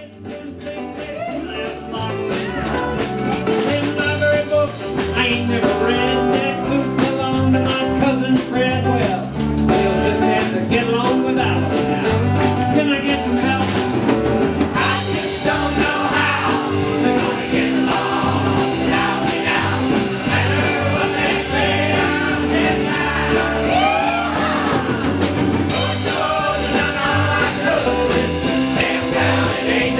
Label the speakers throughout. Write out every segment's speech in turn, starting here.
Speaker 1: simply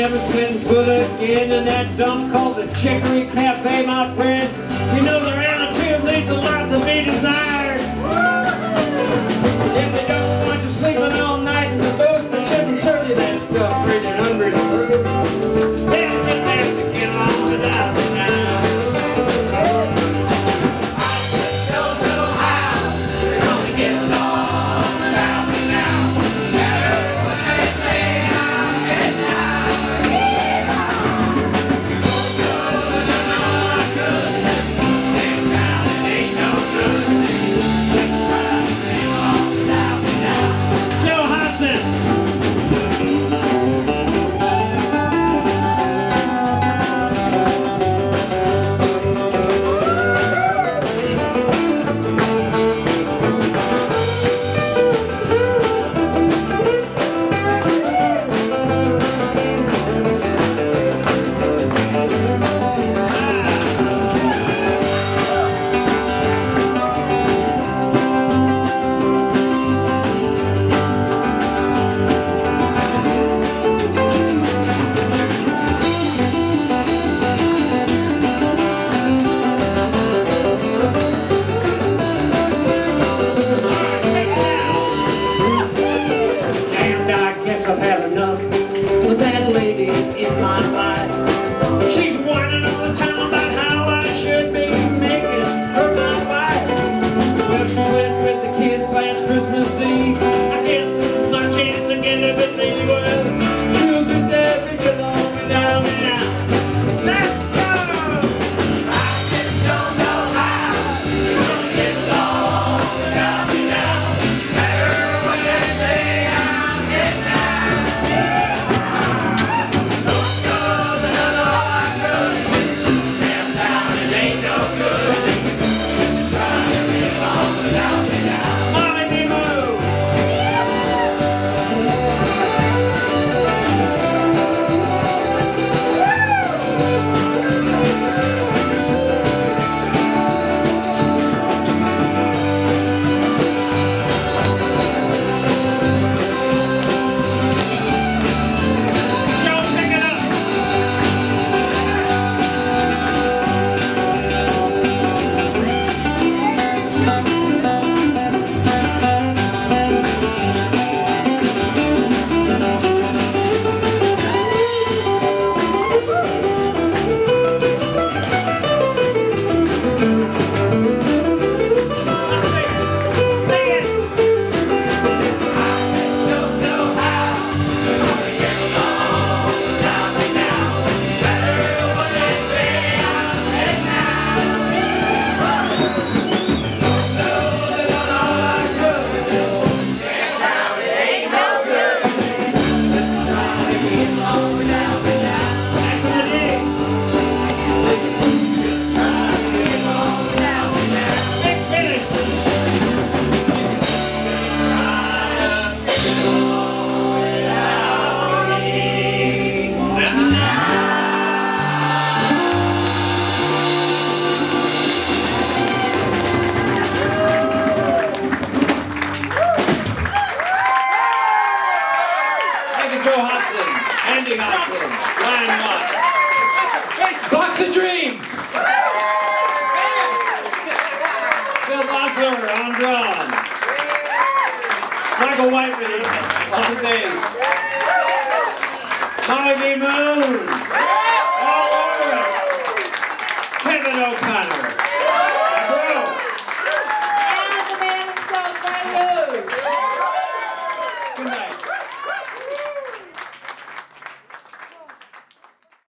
Speaker 1: never been good again in that dump called the Chicory Cafe, my friend. You know, the relative leaves a lot to be desired. Michael Whiteman on the bass. Harvey Moon.